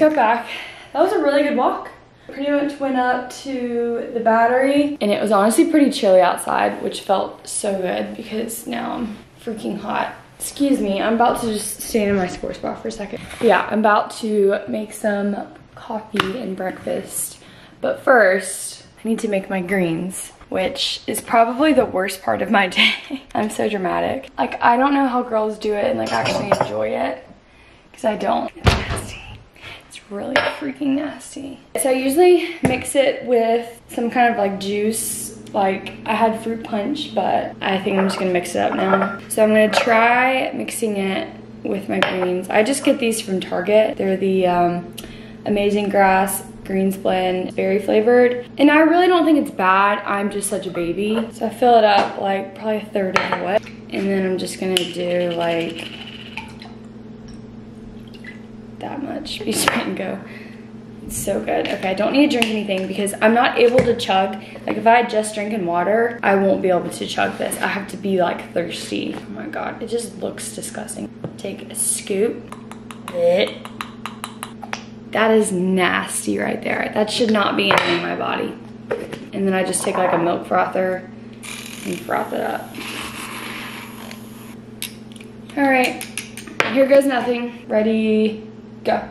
got back. That was a really good walk. Pretty much went up to the battery and it was honestly pretty chilly outside, which felt so good because now I'm freaking hot. Excuse me, I'm about to just stand in my sports bra for a second. Yeah, I'm about to make some coffee and breakfast. But first, I need to make my greens which is probably the worst part of my day. I'm so dramatic. Like, I don't know how girls do it and like actually enjoy it because I don't. Really freaking nasty. So I usually mix it with some kind of like juice like I had fruit punch, but I think I'm just gonna mix it up now. So I'm gonna try mixing it with my greens. I just get these from Target. They're the um, Amazing Grass greens blend, berry flavored. And I really don't think it's bad. I'm just such a baby. So I fill it up like probably a third of the way. And then I'm just gonna do like that much. Be straight and go. It's so good. Okay, I don't need to drink anything because I'm not able to chug. Like if I just drinking water, I won't be able to chug this. I have to be like thirsty. Oh my God, it just looks disgusting. Take a scoop. It that is nasty right there. That should not be in my body. And then I just take like a milk frother and froth it up. All right, here goes nothing. Ready, go.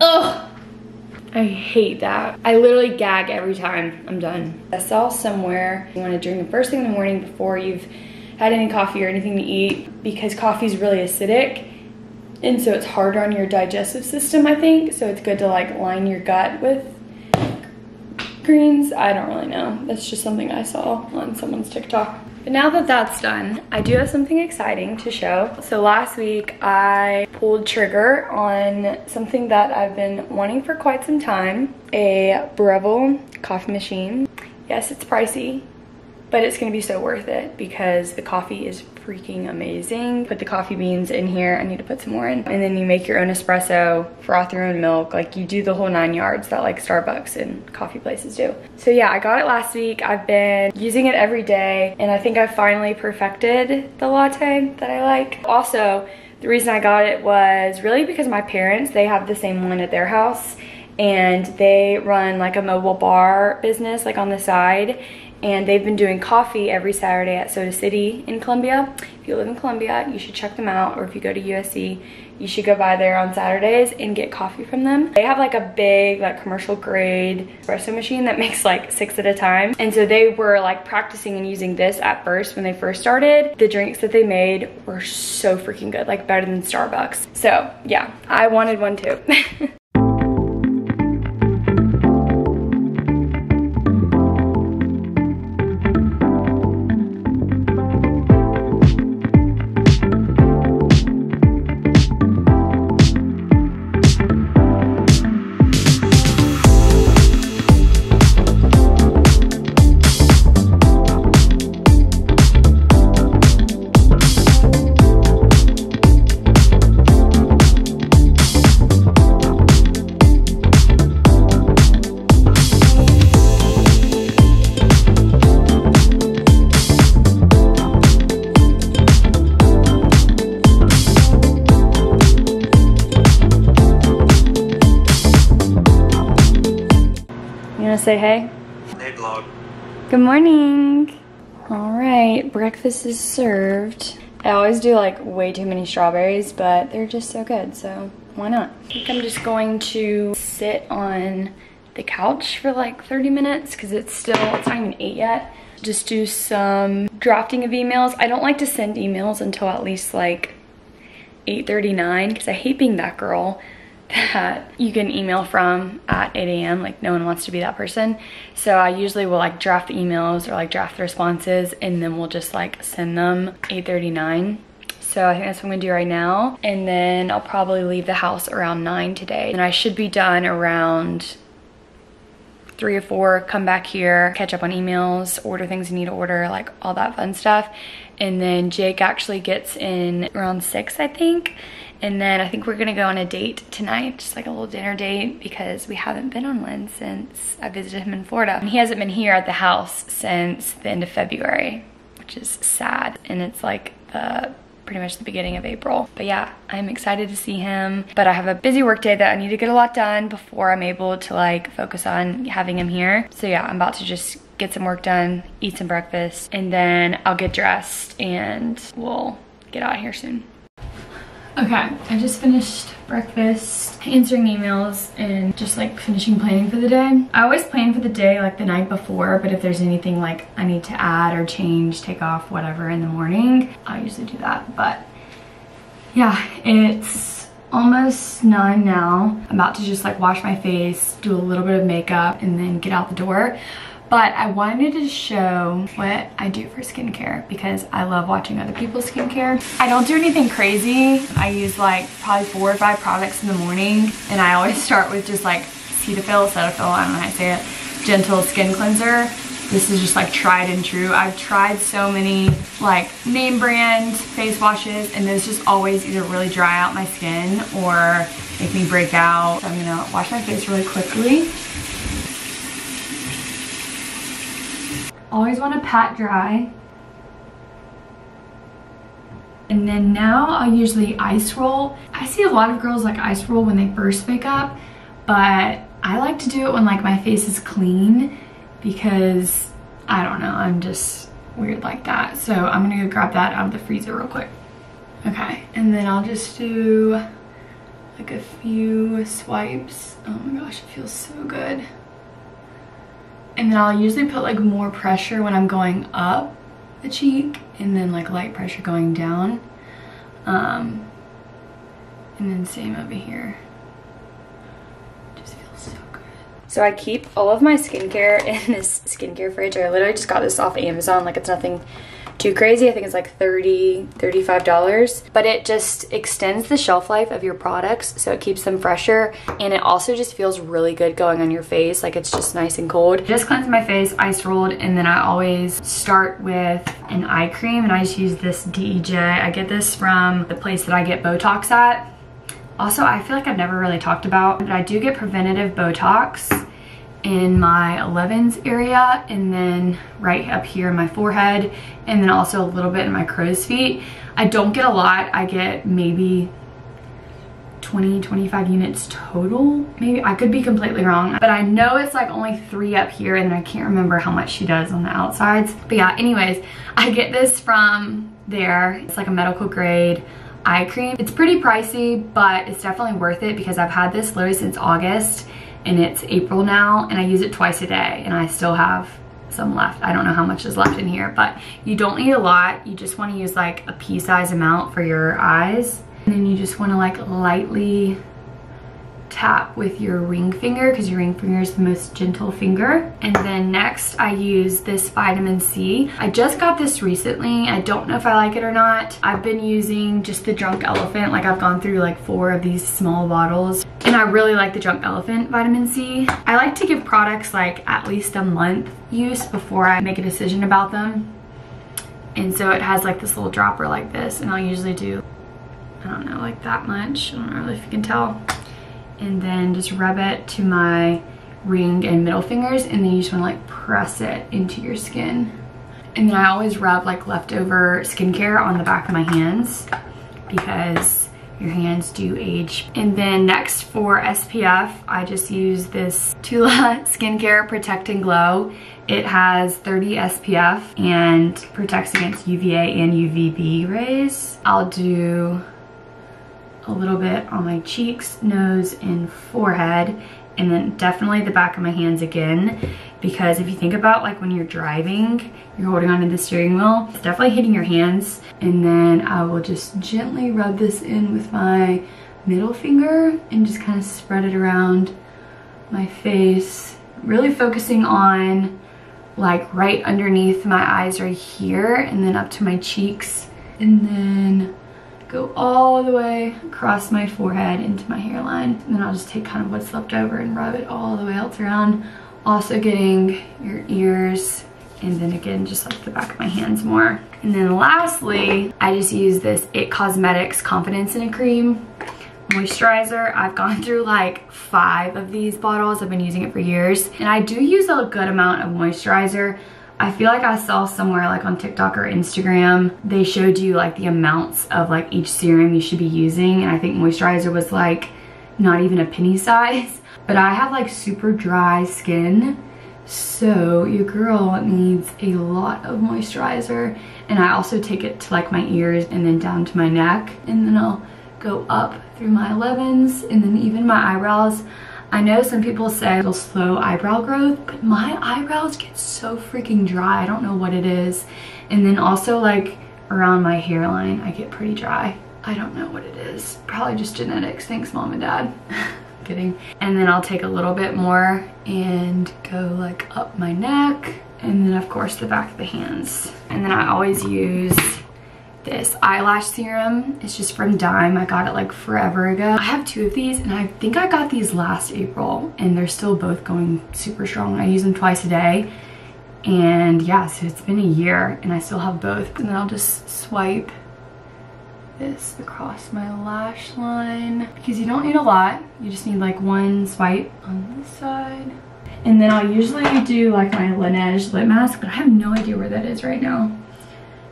Ugh. I hate that. I literally gag every time I'm done. I saw somewhere you want to drink the first thing in the morning before you've had any coffee or anything to eat because coffee is really acidic and so it's harder on your digestive system I think so it's good to like line your gut with greens I don't really know that's just something I saw on someone's TikTok but now that that's done, I do have something exciting to show. So last week I pulled trigger on something that I've been wanting for quite some time, a Breville coffee machine. Yes, it's pricey, but it's gonna be so worth it because the coffee is freaking amazing. Put the coffee beans in here. I need to put some more in. And then you make your own espresso, froth your own milk. Like you do the whole nine yards that like Starbucks and coffee places do. So yeah, I got it last week. I've been using it every day and I think I finally perfected the latte that I like. Also, the reason I got it was really because my parents, they have the same one at their house and they run like a mobile bar business like on the side and they've been doing coffee every Saturday at Soda City in Columbia. If you live in Columbia, you should check them out, or if you go to USC, you should go by there on Saturdays and get coffee from them. They have like a big like commercial grade espresso machine that makes like six at a time. And so they were like practicing and using this at first when they first started. The drinks that they made were so freaking good, like better than Starbucks. So yeah, I wanted one too. say hey? Hey, vlog. Good morning. All right, breakfast is served. I always do like way too many strawberries, but they're just so good, so why not? I think I'm just going to sit on the couch for like 30 minutes because it's still, it's not even 8 yet. Just do some drafting of emails. I don't like to send emails until at least like 8.39 because I hate being that girl that you can email from at 8 a.m. Like no one wants to be that person. So I usually will like draft the emails or like draft the responses and then we'll just like send them 8.39. So I think that's what I'm gonna do right now. And then I'll probably leave the house around nine today. And I should be done around three or four, come back here, catch up on emails, order things you need to order, like all that fun stuff. And then Jake actually gets in around six, I think And then I think we're gonna go on a date tonight, just like a little dinner date because we haven't been on one since I visited him in Florida. And he hasn't been here at the house since the end of February, which is sad. And it's like the pretty much the beginning of April. But yeah, I'm excited to see him. But I have a busy work day that I need to get a lot done before I'm able to like focus on having him here. So yeah, I'm about to just get some work done, eat some breakfast, and then I'll get dressed and we'll get out here soon. Okay, I just finished breakfast, answering emails, and just like finishing planning for the day. I always plan for the day like the night before, but if there's anything like I need to add or change, take off, whatever in the morning, I usually do that. But yeah, it's almost nine now. I'm about to just like wash my face, do a little bit of makeup, and then get out the door but I wanted to show what I do for skincare because I love watching other people's skincare. I don't do anything crazy. I use like probably four or five products in the morning and I always start with just like Cetaphil, Cetaphil, I don't know how to say it, gentle skin cleanser. This is just like tried and true. I've tried so many like name brand face washes and those just always either really dry out my skin or make me break out. So I'm gonna wash my face really quickly. Always want to pat dry. And then now I usually ice roll. I see a lot of girls like ice roll when they first wake up, but I like to do it when like my face is clean because I don't know, I'm just weird like that. So I'm gonna go grab that out of the freezer real quick. Okay, and then I'll just do like a few swipes. Oh my gosh, it feels so good. And then I'll usually put like more pressure when I'm going up the cheek and then like light pressure going down. Um, and then same over here. Just feels so good. So I keep all of my skincare in this skincare fridge. I literally just got this off Amazon. Like it's nothing too crazy. I think it's like 30 $35. But it just extends the shelf life of your products so it keeps them fresher. And it also just feels really good going on your face. Like it's just nice and cold. Just cleanse my face, ice rolled, and then I always start with an eye cream. And I just use this DEJ. I get this from the place that I get Botox at. Also, I feel like I've never really talked about, but I do get preventative Botox in my 11s area and then right up here in my forehead and then also a little bit in my crow's feet. I don't get a lot. I get maybe 20, 25 units total. Maybe I could be completely wrong, but I know it's like only three up here and I can't remember how much she does on the outsides. But yeah, anyways, I get this from there. It's like a medical grade eye cream. It's pretty pricey, but it's definitely worth it because I've had this literally since August and it's April now and I use it twice a day and I still have some left. I don't know how much is left in here, but you don't need a lot. You just wanna use like a pea size amount for your eyes. And then you just wanna like lightly tap with your ring finger because your ring finger is the most gentle finger. And then next I use this vitamin C. I just got this recently. I don't know if I like it or not. I've been using just the Drunk Elephant. Like I've gone through like four of these small bottles and I really like the Drunk Elephant vitamin C. I like to give products like at least a month use before I make a decision about them. And so it has like this little dropper like this and I'll usually do, I don't know, like that much. I don't know if you can tell and then just rub it to my ring and middle fingers and then you just want to like press it into your skin. And then I always rub like leftover skincare on the back of my hands because your hands do age. And then next for SPF, I just use this Tula Skincare Protect and Glow. It has 30 SPF and protects against UVA and UVB rays. I'll do a little bit on my cheeks, nose, and forehead, and then definitely the back of my hands again because if you think about like when you're driving, you're holding onto the steering wheel, it's definitely hitting your hands. And then I will just gently rub this in with my middle finger and just kind of spread it around my face, really focusing on like right underneath my eyes right here and then up to my cheeks and then go all the way across my forehead into my hairline. And then I'll just take kind of what's left over and rub it all the way else around. Also getting your ears and then again just like the back of my hands more. And then lastly, I just use this IT Cosmetics Confidence in a Cream. moisturizer. I've gone through like five of these bottles. I've been using it for years. And I do use a good amount of moisturizer. I feel like I saw somewhere like on TikTok or Instagram, they showed you like the amounts of like each serum you should be using. And I think moisturizer was like not even a penny size. But I have like super dry skin. So your girl needs a lot of moisturizer. And I also take it to like my ears and then down to my neck. And then I'll go up through my 11s and then even my eyebrows. I know some people say it'll slow eyebrow growth, but my eyebrows get so freaking dry. I don't know what it is. And then also like around my hairline, I get pretty dry. I don't know what it is. Probably just genetics. Thanks mom and dad. Kidding. And then I'll take a little bit more and go like up my neck. And then of course the back of the hands. And then I always use this eyelash serum. It's just from Dime. I got it like forever ago. I have two of these and I think I got these last April and they're still both going super strong. I use them twice a day. And yeah, so it's been a year and I still have both. And then I'll just swipe this across my lash line because you don't need a lot. You just need like one swipe on this side. And then I'll usually do like my Laneige lip mask, but I have no idea where that is right now.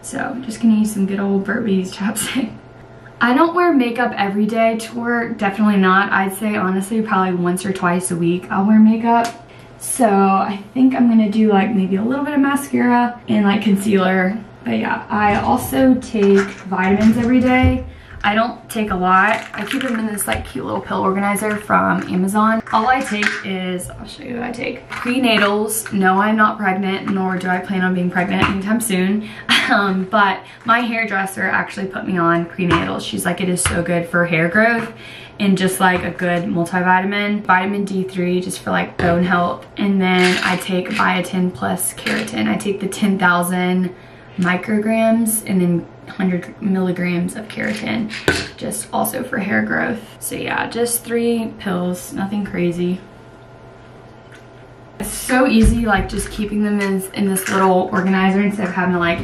So I'm just gonna use some good old Burt's chapstick. I don't wear makeup every day to work, definitely not. I'd say honestly probably once or twice a week I'll wear makeup. So I think I'm gonna do like maybe a little bit of mascara and like concealer. But yeah, I also take vitamins every day. I don't take a lot. I keep them in this like cute little pill organizer from Amazon. All I take is, I'll show you what I take. Prenatals. No, I'm not pregnant, nor do I plan on being pregnant anytime soon. Um, but my hairdresser actually put me on prenatals. She's like, it is so good for hair growth and just like a good multivitamin. Vitamin D3 just for like bone health. And then I take biotin plus keratin. I take the 10,000 micrograms and then 100 milligrams of keratin just also for hair growth. So yeah just three pills nothing crazy. It's so easy like just keeping them in, in this little organizer instead of having to like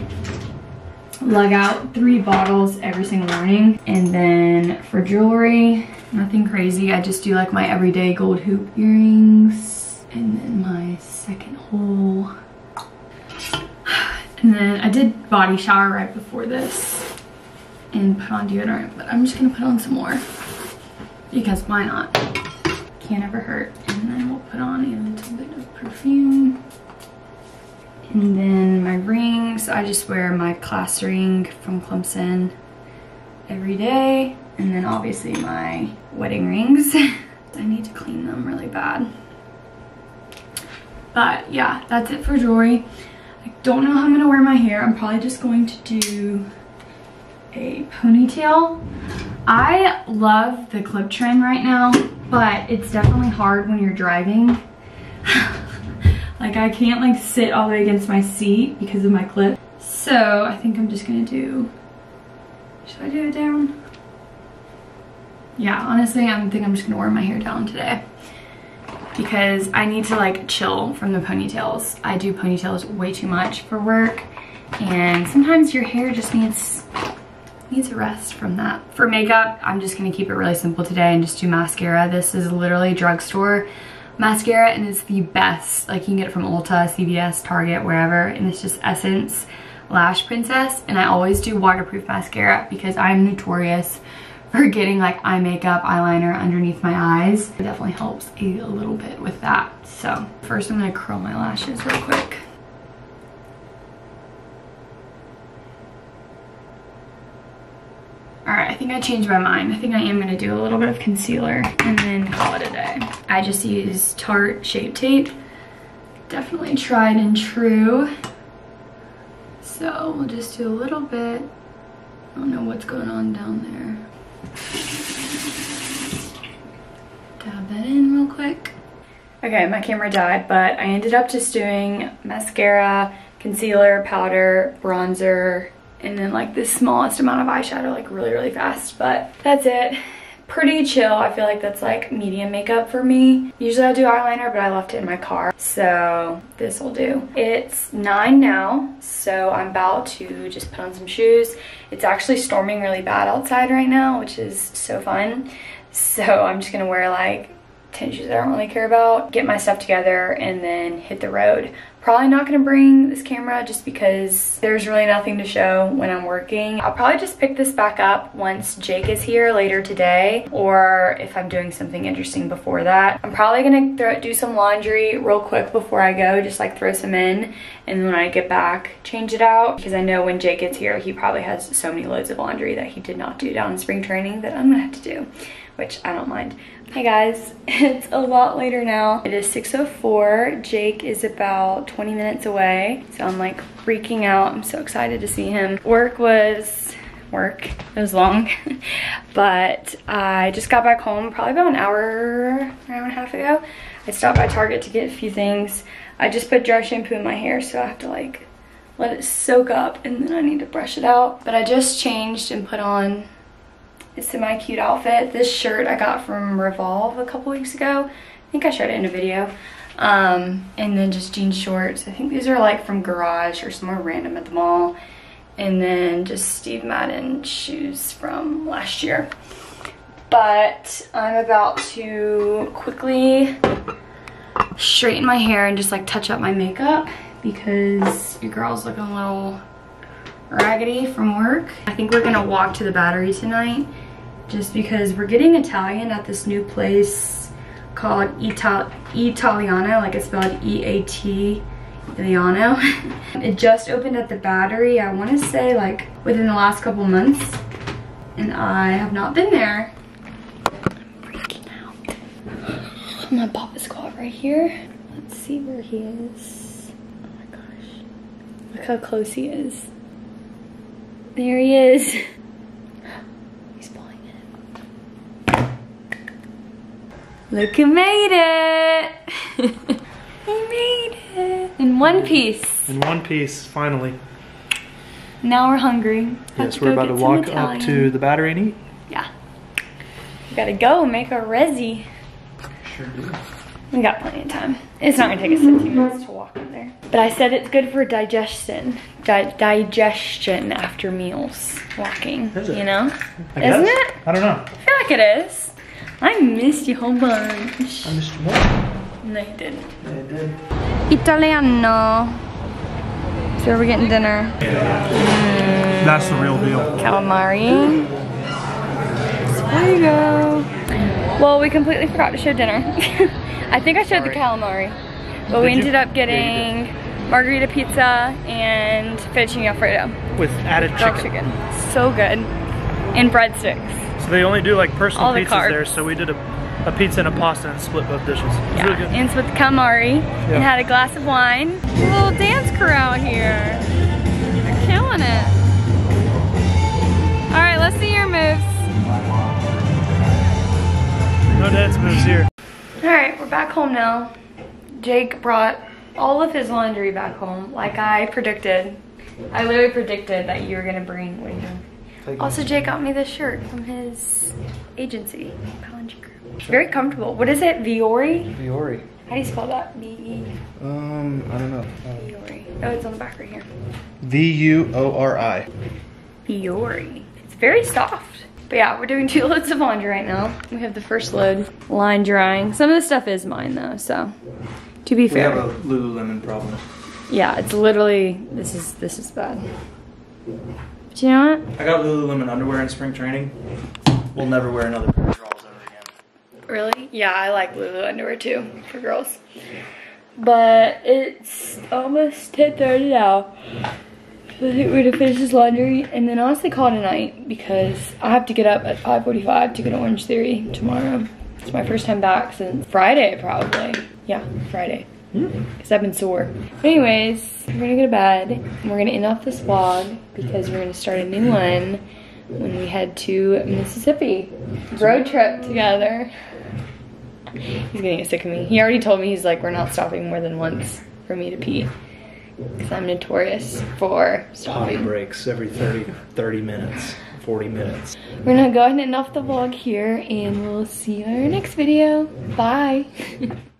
lug out three bottles every single morning. And then for jewelry nothing crazy. I just do like my everyday gold hoop earrings and then my second hole and then I did body shower right before this and put on deodorant, but I'm just gonna put on some more because why not? Can't ever hurt. And then we'll put on a little bit of perfume. And then my rings, I just wear my class ring from Clemson every day. And then obviously my wedding rings. I need to clean them really bad. But yeah, that's it for jewelry don't know how I'm gonna wear my hair. I'm probably just going to do a ponytail. I love the clip trend right now, but it's definitely hard when you're driving. like I can't like sit all the way against my seat because of my clip. So I think I'm just gonna do, should I do it down? Yeah, honestly, I think I'm just gonna wear my hair down today because I need to like chill from the ponytails. I do ponytails way too much for work and sometimes your hair just needs needs a rest from that. For makeup, I'm just gonna keep it really simple today and just do mascara. This is literally drugstore mascara and it's the best. Like you can get it from Ulta, CVS, Target, wherever, and it's just Essence Lash Princess. And I always do waterproof mascara because I'm notorious for getting like eye makeup, eyeliner underneath my eyes. It definitely helps a little bit with that. So first I'm gonna curl my lashes real quick. All right, I think I changed my mind. I think I am gonna do a little bit of concealer and then call it a day. I just use Tarte Shape Tape. Definitely tried and true. So we'll just do a little bit. I don't know what's going on down there. Dab that in real quick. Okay, my camera died, but I ended up just doing mascara, concealer, powder, bronzer, and then like the smallest amount of eyeshadow like really, really fast. But that's it pretty chill. I feel like that's like medium makeup for me. Usually I do eyeliner, but I left it in my car. So this will do. It's nine now, so I'm about to just put on some shoes. It's actually storming really bad outside right now, which is so fun. So I'm just gonna wear like tennis shoes I don't really care about, get my stuff together, and then hit the road. Probably not gonna bring this camera just because there's really nothing to show when I'm working. I'll probably just pick this back up once Jake is here later today or if I'm doing something interesting before that. I'm probably gonna throw, do some laundry real quick before I go, just like throw some in and then when I get back, change it out because I know when Jake gets here, he probably has so many loads of laundry that he did not do down in spring training that I'm gonna have to do which I don't mind. Hi guys, it's a lot later now. It is 6.04. Jake is about 20 minutes away. So I'm like freaking out. I'm so excited to see him. Work was, work, it was long. but I just got back home probably about an hour, an hour and a half ago. I stopped by Target to get a few things. I just put dry shampoo in my hair so I have to like let it soak up and then I need to brush it out. But I just changed and put on a my cute outfit. This shirt I got from Revolve a couple weeks ago. I think I showed it in a video. Um, and then just jean shorts. I think these are like from Garage or somewhere random at the mall. And then just Steve Madden shoes from last year. But I'm about to quickly straighten my hair and just like touch up my makeup because your girl's looking a little raggedy from work. I think we're gonna walk to the battery tonight just because we're getting Italian at this new place called Ital Italiano, like it's spelled E-A-T Italiano. it just opened at the battery, I wanna say like within the last couple months, and I have not been there. I'm freaking out. I'm gonna pop his squat right here. Let's see where he is. Oh my gosh. Look how close he is. There he is. He's pulling it. Look who made it. he made it. In one piece. In one piece, finally. Now we're hungry. Have Yes, we're about to get some walk up to the battery and eat. Yeah. We gotta go make our resi. Sure do. We got plenty of time. It's not gonna take us 15 mm-hmm. minutes to walk up there. But I said it's good for digestion. Di digestion after meals. Walking. Is it? You know? I Isn't guess. it? I don't know. I feel like it is. I missed you a whole bunch. I missed you more. No, you didn't. Yeah, I did. Italiano. So we're getting dinner. Mm. That's the real deal. Calamari. Fuego. Well, we completely forgot to show dinner. I think I showed the calamari. But we Did you? ended up Yeah, getting margarita pizza and fettuccine alfredo. With added chicken. chicken. So good. And breadsticks. So they only do like personal the pizzas carbs. there, so we did a, a pizza and a pasta and split both dishes. It Yeah, really good. and it's with calamari. Yeah. And had a glass of wine. A little dance crew out here. They're killing it. All right, let's see your moves. No dance moves here. All right, we're back home now. Jake brought all of his laundry back home, like I predicted. I literally predicted that you were gonna bring, what are you doing? Also, Jay got me this shirt from his agency, Group. Very comfortable. What is it, Viore? Viore. How do you spell that? V-E, Um, I don't know. Viore. Oh, it's on the back right here. V U O R I. Fiore. It's very soft. But yeah, we're doing two loads of laundry right now. We have the first load line drying. Some of the stuff is mine though, so to be fair. We have a Lululemon problem. Yeah, it's literally this is this is bad. But you know what? I got Lululemon underwear in spring training. We'll never wear another pair of drawers ever again. Really? Yeah, I like Lulu underwear too for girls. But it's almost 10:30 now. So I think we're gonna finish this laundry and then honestly call it a night because I have to get up at 5:45 to go to Orange Theory tomorrow. It's my first time back since Friday, probably. Yeah, Friday. Because I've been sore. But anyways, we're gonna go to bed. We're gonna end off this vlog because we're gonna start a new one when we head to Mississippi. Road trip together. He's gonna get sick of me. He already told me he's like, we're not stopping more than once for me to pee. Because I'm notorious for Potty stopping. breaks every 30, 30 minutes, 40 minutes. We're gonna go ahead and end off the vlog here and we'll see you in our next video. Bye.